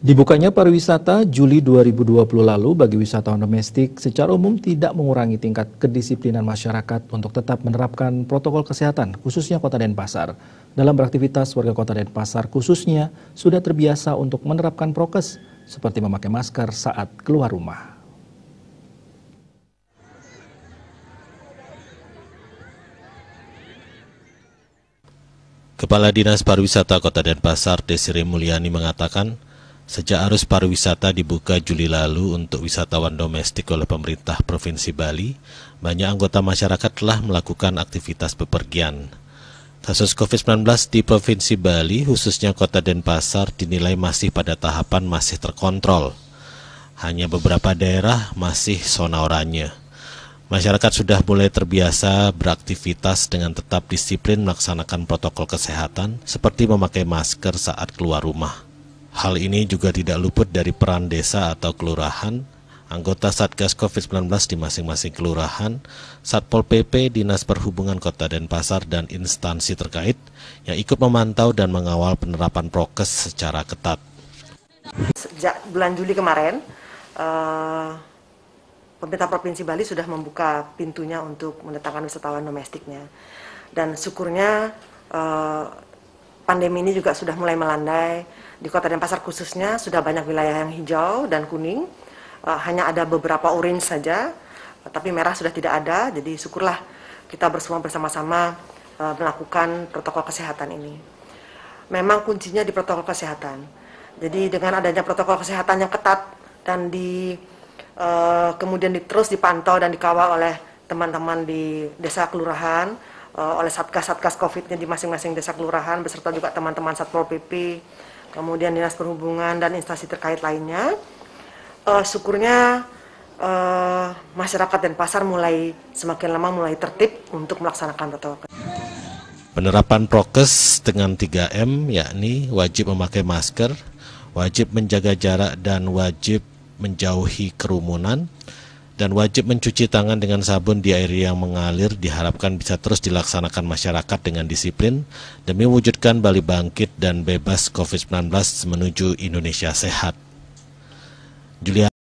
Dibukanya pariwisata Juli 2020 lalu bagi wisatawan domestik secara umum tidak mengurangi tingkat kedisiplinan masyarakat untuk tetap menerapkan protokol kesehatan, khususnya Kota Denpasar. Dalam beraktivitas, warga Kota Denpasar khususnya sudah terbiasa untuk menerapkan prokes, seperti memakai masker saat keluar rumah. Kepala Dinas Pariwisata Kota Denpasar, Desire Mulyani mengatakan, Sejak arus pariwisata dibuka Juli lalu untuk wisatawan domestik oleh pemerintah Provinsi Bali, banyak anggota masyarakat telah melakukan aktivitas bepergian. Kasus COVID-19 di Provinsi Bali, khususnya kota Denpasar, dinilai masih pada tahapan masih terkontrol. Hanya beberapa daerah masih zona oranye. Masyarakat sudah mulai terbiasa beraktivitas dengan tetap disiplin melaksanakan protokol kesehatan seperti memakai masker saat keluar rumah. Hal ini juga tidak luput dari peran desa atau kelurahan, anggota Satgas COVID-19 di masing-masing kelurahan, Satpol PP, Dinas Perhubungan Kota Denpasar, dan instansi terkait yang ikut memantau dan mengawal penerapan prokes secara ketat. Sejak bulan Juli kemarin, uh, pemerintah Provinsi Bali sudah membuka pintunya untuk mendatangkan wisatawan domestiknya. Dan syukurnya uh, pandemi ini juga sudah mulai melandai. Di Kota Denpasar khususnya sudah banyak wilayah yang hijau dan kuning. Uh, hanya ada beberapa orange saja, tapi merah sudah tidak ada. Jadi syukurlah kita bersama bersama-sama uh, melakukan protokol kesehatan ini. Memang kuncinya di protokol kesehatan. Jadi dengan adanya protokol kesehatan yang ketat dan di uh, kemudian di, terus dipantau dan dikawal oleh teman-teman di desa kelurahan uh, oleh satgas-satgas COVID-nya di masing-masing desa kelurahan beserta juga teman-teman Satpol PP, kemudian Dinas Perhubungan dan instansi terkait lainnya. Uh, syukurnya uh, masyarakat dan pasar mulai semakin lama mulai tertib untuk melaksanakan protokol. Penerapan prokes dengan 3M yakni wajib memakai masker, wajib menjaga jarak dan wajib menjauhi kerumunan dan wajib mencuci tangan dengan sabun di air yang mengalir diharapkan bisa terus dilaksanakan masyarakat dengan disiplin demi mewujudkan Bali bangkit dan bebas COVID-19 menuju Indonesia sehat. Julia